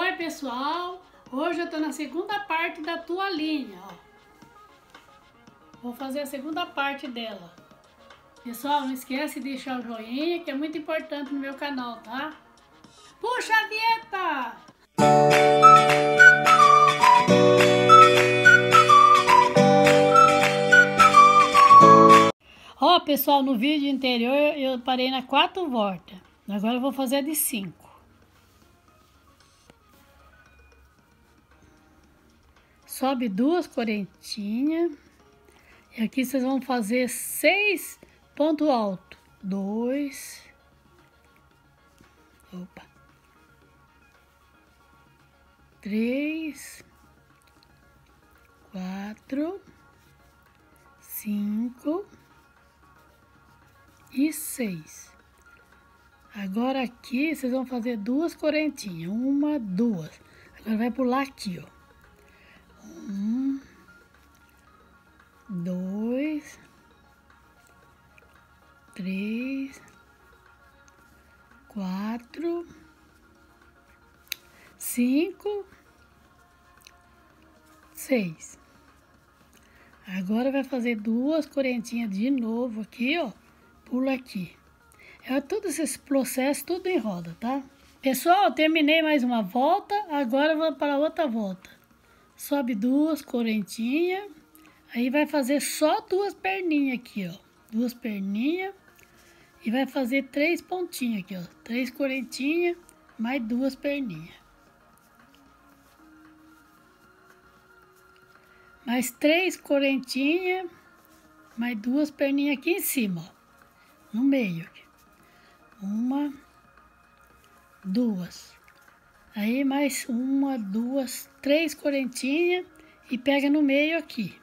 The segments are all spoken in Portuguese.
Oi pessoal, hoje eu tô na segunda parte da toalhinha, ó. Vou fazer a segunda parte dela. Pessoal, não esquece de deixar o joinha, que é muito importante no meu canal, tá? Puxa a dieta! Ó, pessoal, no vídeo anterior eu parei na quatro voltas. Agora eu vou fazer a de cinco. Sobe duas correntinhas. E aqui vocês vão fazer seis pontos altos. Dois. Opa. Três. Quatro. Cinco. E seis. Agora aqui vocês vão fazer duas correntinhas. Uma, duas. Agora vai pular aqui, ó. Um, dois, três, quatro, cinco, seis. Agora vai fazer duas correntinhas de novo aqui, ó. Pula aqui. É todo esse processo, tudo em roda, tá? Pessoal, terminei mais uma volta, agora vou para outra volta sobe duas correntinhas, aí vai fazer só duas perninhas aqui, ó, duas perninhas, e vai fazer três pontinhas aqui, ó, três correntinhas, mais duas perninhas. Mais três correntinhas, mais duas perninhas aqui em cima, ó, no meio. Aqui. Uma, duas. Aí mais uma, duas, três correntinhas e pega no meio aqui.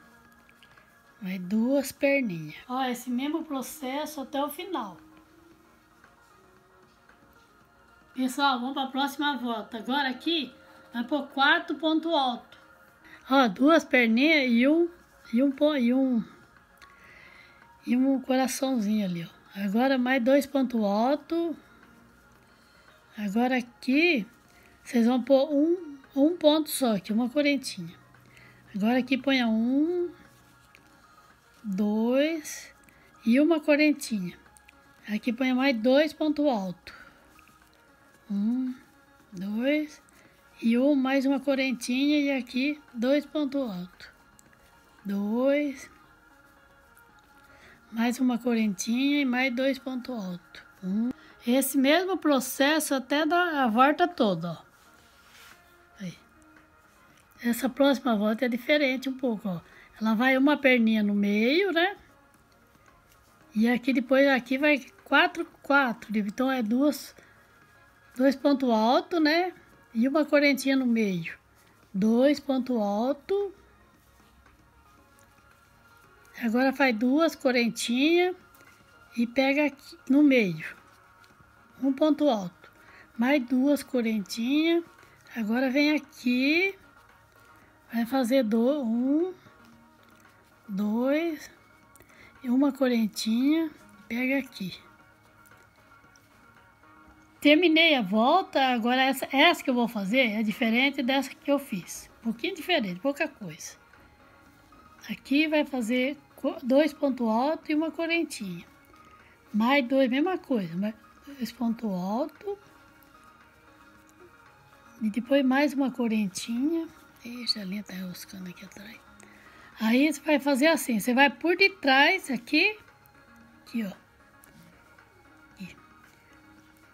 Mais duas perninhas. Ó, esse mesmo processo até o final. Pessoal, vamos para a próxima volta. Agora aqui, vai o quarto ponto alto. Ó, duas perninhas e um, e um, e um, e um coraçãozinho ali, ó. Agora mais dois pontos altos. Agora aqui, vocês vão pôr um, um ponto só aqui, uma correntinha. Agora aqui ponha um, dois e uma correntinha. Aqui ponha mais dois pontos altos. Um, dois e um, mais uma correntinha e aqui dois pontos altos. Dois, mais uma correntinha e mais dois pontos altos. Um. Esse mesmo processo até da a volta toda, ó. Essa próxima volta é diferente um pouco, ó. Ela vai uma perninha no meio, né? E aqui depois, aqui vai quatro, quatro. Então é duas, dois pontos altos, né? E uma correntinha no meio. Dois pontos altos. Agora faz duas correntinhas e pega aqui no meio. Um ponto alto. Mais duas correntinhas. Agora vem aqui Vai fazer do, um, dois e uma correntinha. Pega aqui. Terminei a volta, agora essa, essa que eu vou fazer é diferente dessa que eu fiz. Um pouquinho diferente, pouca coisa. Aqui vai fazer dois pontos altos e uma correntinha. Mais dois, mesma coisa, mais dois pontos altos. E depois mais uma correntinha. Ixi, a linha tá enroscando aqui atrás. Aí você vai fazer assim, você vai por detrás aqui, aqui ó. Aqui.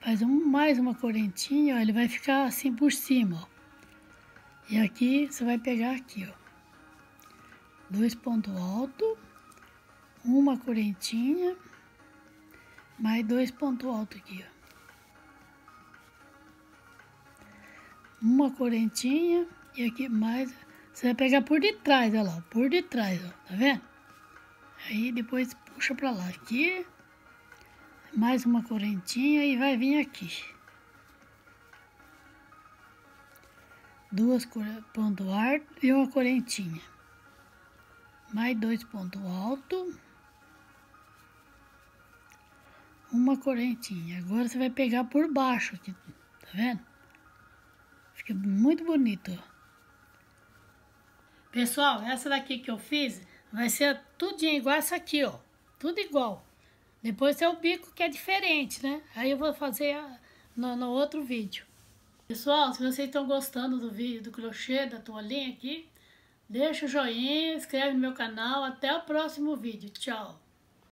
Faz um, mais uma correntinha, ó, ele vai ficar assim por cima, ó. E aqui você vai pegar aqui, ó. Dois pontos altos, uma correntinha, mais dois pontos altos aqui, ó. Uma correntinha e aqui mais, você vai pegar por detrás, olha lá, por detrás, ó, tá vendo? Aí depois puxa pra lá, aqui, mais uma correntinha e vai vir aqui. Duas pontos altos e uma correntinha. Mais dois pontos altos. Uma correntinha. Agora você vai pegar por baixo aqui, tá vendo? Fica muito bonito. Pessoal, essa daqui que eu fiz vai ser tudinho igual essa aqui, ó. Tudo igual. Depois tem o bico que é diferente, né? Aí eu vou fazer no, no outro vídeo. Pessoal, se vocês estão gostando do vídeo do crochê, da toalhinha aqui, deixa o joinha, inscreve no meu canal. Até o próximo vídeo. Tchau!